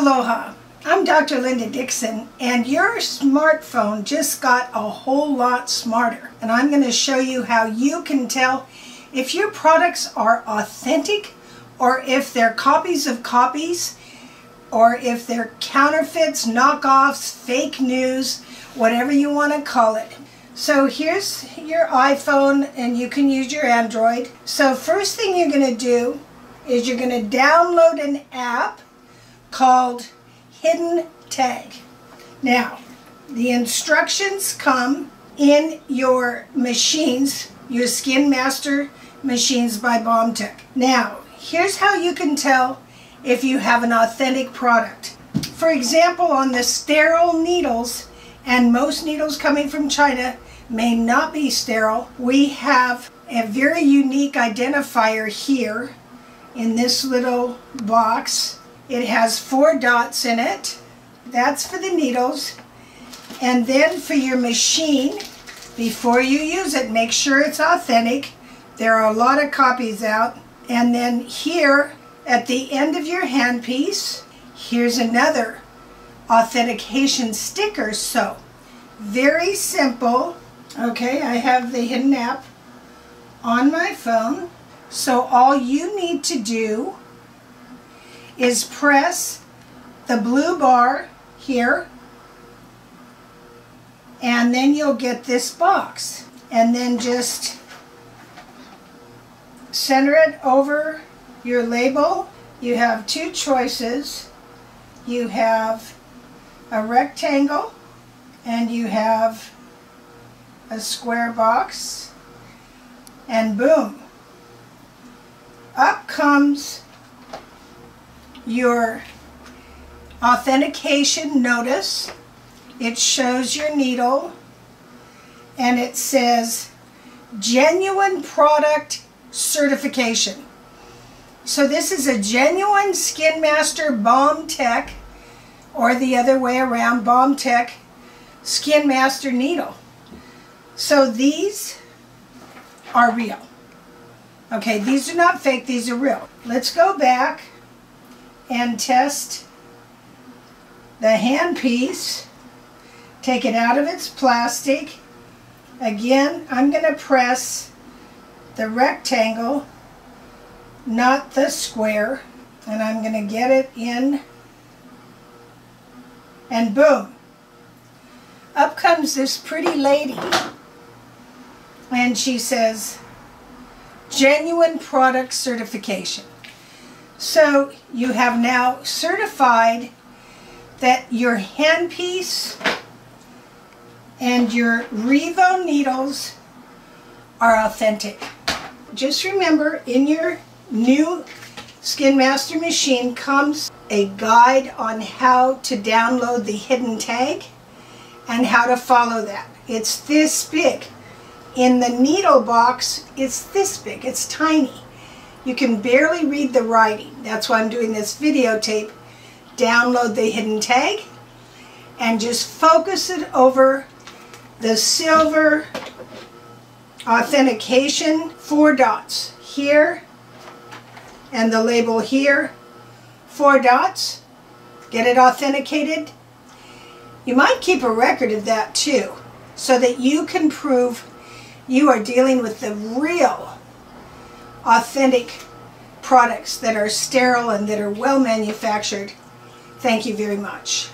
Aloha, I'm Dr. Linda Dixon, and your smartphone just got a whole lot smarter. And I'm going to show you how you can tell if your products are authentic or if they're copies of copies or if they're counterfeits, knockoffs, fake news, whatever you want to call it. So here's your iPhone and you can use your Android. So first thing you're going to do is you're going to download an app called Hidden Tag. Now, the instructions come in your machines, your Skinmaster machines by BOMTech. Now, here's how you can tell if you have an authentic product. For example, on the sterile needles, and most needles coming from China may not be sterile, we have a very unique identifier here in this little box. It has four dots in it. That's for the needles. And then for your machine, before you use it, make sure it's authentic. There are a lot of copies out. And then here at the end of your handpiece, here's another authentication sticker. So very simple. Okay, I have the hidden app on my phone. So all you need to do is press the blue bar here and then you'll get this box and then just center it over your label. You have two choices. You have a rectangle and you have a square box and boom up comes your authentication notice it shows your needle and it says genuine product certification so this is a genuine Skinmaster Balm BOMTech or the other way around BOMTech Skinmaster needle. So these are real. Okay, these are not fake, these are real. Let's go back and test the handpiece. Take it out of its plastic. Again, I'm going to press the rectangle, not the square, and I'm going to get it in, and boom, up comes this pretty lady and she says, genuine product certification. So you have now certified that your handpiece and your Revo needles are authentic. Just remember in your new Skinmaster machine comes a guide on how to download the hidden tag and how to follow that. It's this big. In the needle box, it's this big. It's tiny. You can barely read the writing. That's why I'm doing this videotape. Download the hidden tag and just focus it over the silver authentication four dots here and the label here four dots get it authenticated you might keep a record of that too, so that you can prove you are dealing with the real, authentic products that are sterile and that are well manufactured. Thank you very much.